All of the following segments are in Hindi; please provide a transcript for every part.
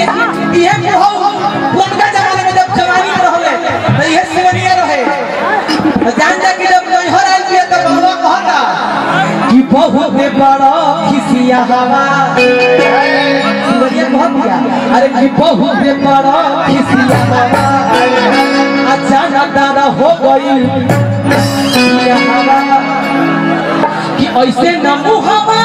ये बुढ़ऊ पुरनका जमाने में जब जवानी में रहले तो ये सिवनिया रहे। तो जान जा कि जब नैहर आइल बिया तो बहुआ कहता कि बहुत बड़ा खिसिया हवा। अरे कि बहुत बड़ा खिसिया हवा। अचानक दादा हो गई। खिसिया हवा। कि ऐसे न मुहवा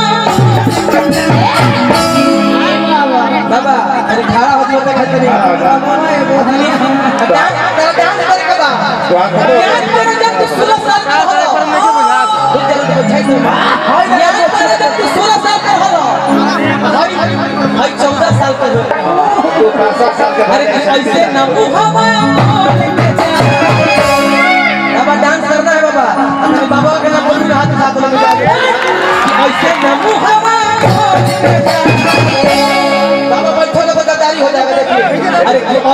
डांस डांस के बा डांस करे जब 16 साल का डांस करे जब 16 साल का भाई भाई 14 साल का अरे ऐसे ना बाबा डांस करना है बाबा बाबा के बोल हाथ हाथ लगा ऐसे ना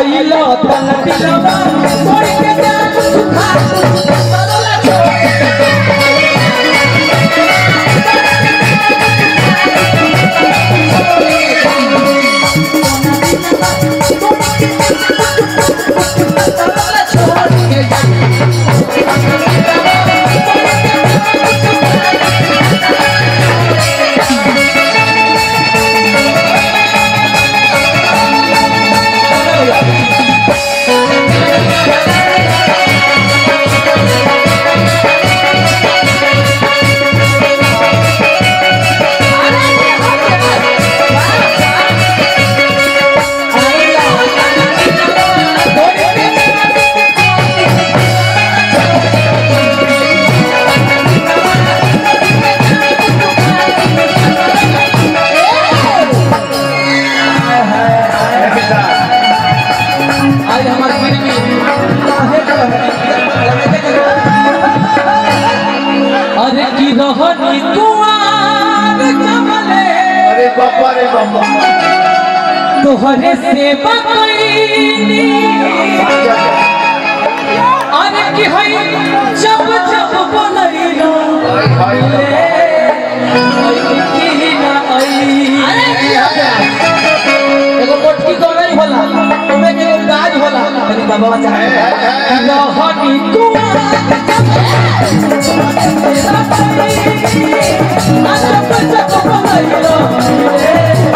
अरे कोइलो तन तोहरे से बकैनी अरे की हई जब जब आई एगो मोटकी गौरई होला। ओमे के गाज होला। तनी बाबा चाहे रहनी कुआर ऐसे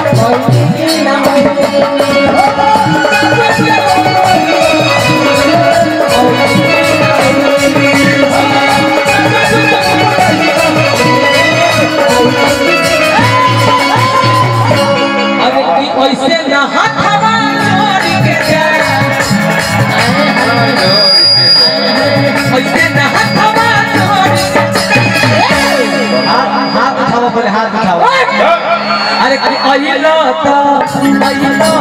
अरे अरे अइलो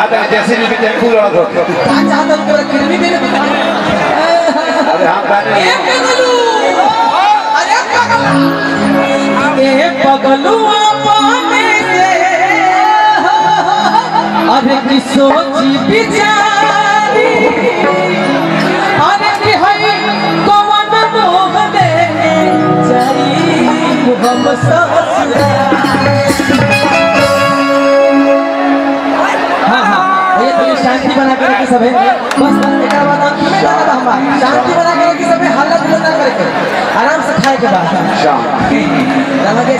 है जैसे भी टेंपू लड़ा दो का चाहत कर किरमी भी नहीं अरे हम गाने ए पगलू अरे पगलू। ए पगलू आपा में से। अरे की सोची बिचारी बाद शांति रमगे